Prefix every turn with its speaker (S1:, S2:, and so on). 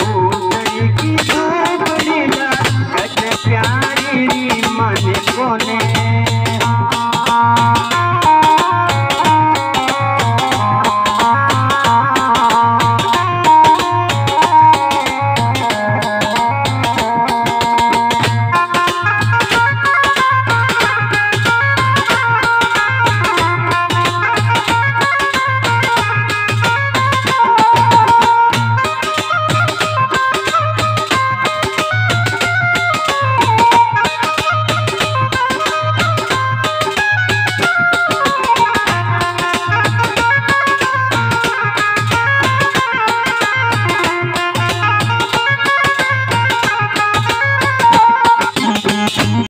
S1: Ooh.